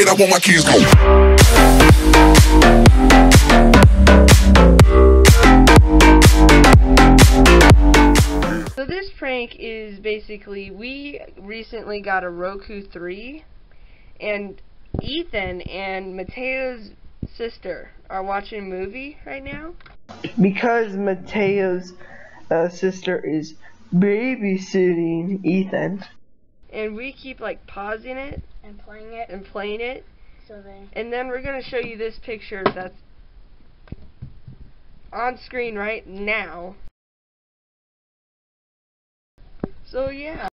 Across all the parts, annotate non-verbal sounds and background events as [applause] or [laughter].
I want my kids go. So this prank is basically we recently got a Roku 3 and Ethan and Mateo's sister are watching a movie right now. Because Mateo's uh, sister is babysitting Ethan. And we keep like pausing it and playing it and playing it. so they And then we're going to show you this picture that's on screen right now. So yeah.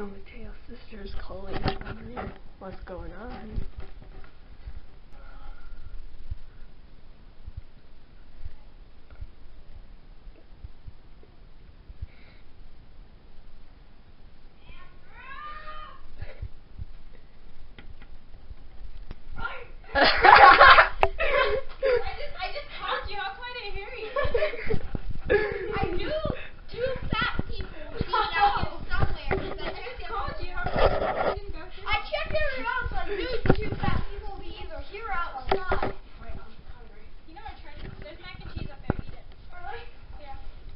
So Mateo's sister is calling. What's going on? [laughs] I just I just called you. How come I didn't hear you? [laughs]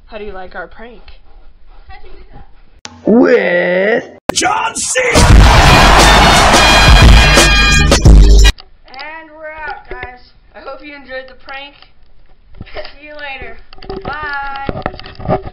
How do you like our prank? How'd you do that? With John C. And we're out, guys. I hope you enjoyed the prank. See you later. Bye.